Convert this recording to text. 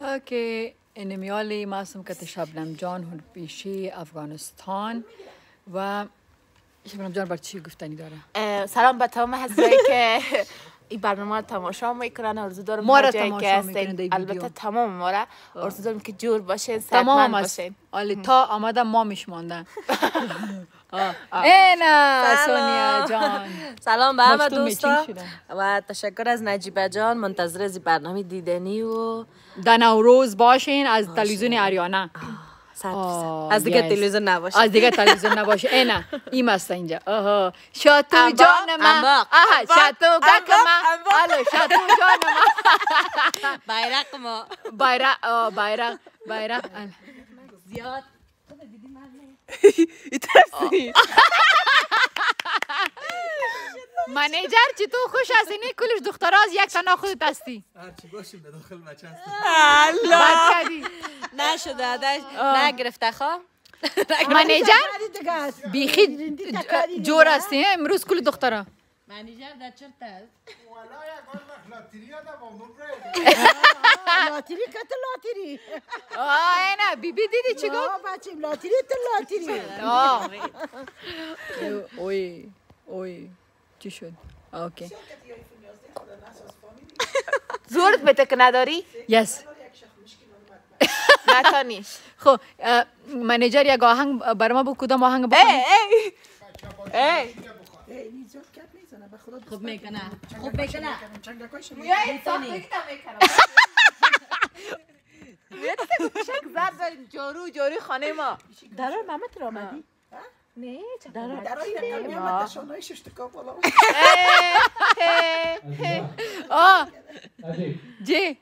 اوکی. انمیالی ماسم که شبنم جان پیشی افغانستان. و شبنم جان بر چی گفتنی داره؟ سلام به تمام حضرایی که این برنامه رو تماشا می‌کنن. آرزو دارم ما را تماشا می‌کنن هستین. البته. تمام ما را آرزو دارم که جور باشین تمام است. باشین. آلی تا آمده ما میش ماندن اینا سونیا جان. سلام به همه دوستا. و تشکر از نجیبه جان منتظر از برنامه دیدنی و در نوروز باشین از تلویزیون درصد. از دیگه. تلویزیون نباشه. از دیگه تلویزیون نباشه. اینا این است اینجا. آها. شاتو جان من انباق، آها شاتو گک من. الو شاتو جان من بیرق ما. bayrak آه، bayrak bayrak زیاد منیجر چی تو خوش هستی نی کلش دخترها از یک تنها خودت هستی هرچی باشیم به داخل بچه بد کردی نشده ادش نگرفته خواه منیجر بیخی جور هستی؟ امروز کل دخترها منیجر در چرت است لاتری کت لاتری آه اینا بی بی دیدی چی گفت آه بچیم لاتری تو لاتری آه اوی اوی چی شد اوکی زورت بته که نداری یس نتانی خب منیجر یک آهنگ بر ما بگو کدام آهنگ بخونی ای ای ای خوب می‌کنه خوب می‌کنه شک زد داریم. جارو جاری خانه ما. درار محمد را آمدی؟ نه در این میامد شانای ششتکا بالا. آه. جی.